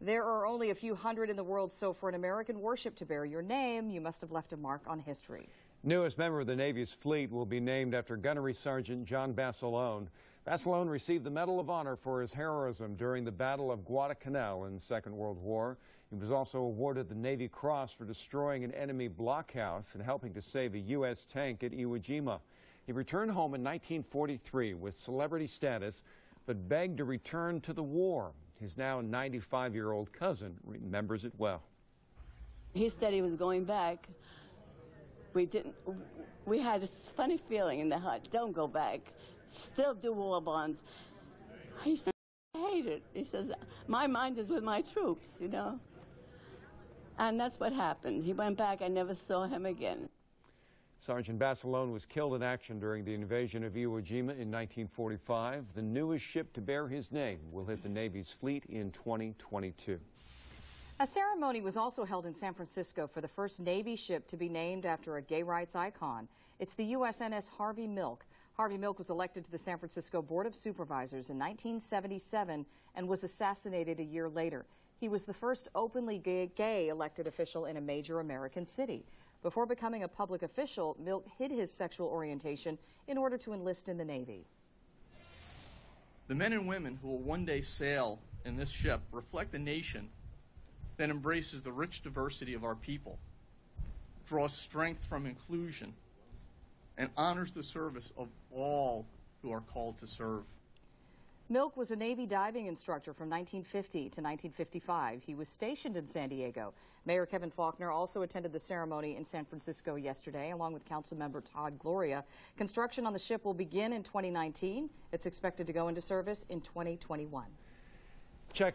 There are only a few hundred in the world, so for an American warship to bear your name, you must have left a mark on history. Newest member of the Navy's fleet will be named after Gunnery Sergeant John Basilone. Basilone received the Medal of Honor for his heroism during the Battle of Guadalcanal in the Second World War. He was also awarded the Navy Cross for destroying an enemy blockhouse and helping to save a U.S. tank at Iwo Jima. He returned home in 1943 with celebrity status, but begged to return to the war. His now 95-year-old cousin remembers it well. He said he was going back. We didn't. We had a funny feeling in the hut. Don't go back. Still do war bonds. He said, I hate it. He says, my mind is with my troops, you know. And that's what happened. He went back. I never saw him again. Sergeant Basilone was killed in action during the invasion of Iwo Jima in 1945. The newest ship to bear his name will hit the Navy's fleet in 2022. A ceremony was also held in San Francisco for the first Navy ship to be named after a gay rights icon. It's the USNS Harvey Milk. Harvey Milk was elected to the San Francisco Board of Supervisors in 1977 and was assassinated a year later. He was the first openly gay, gay elected official in a major American city. Before becoming a public official, Milk hid his sexual orientation in order to enlist in the Navy. The men and women who will one day sail in this ship reflect a nation that embraces the rich diversity of our people, draws strength from inclusion, and honors the service of all who are called to serve. Milk was a Navy diving instructor from 1950 to 1955. He was stationed in San Diego. Mayor Kevin Faulconer also attended the ceremony in San Francisco yesterday, along with Councilmember Todd Gloria. Construction on the ship will begin in 2019. It's expected to go into service in 2021. Check out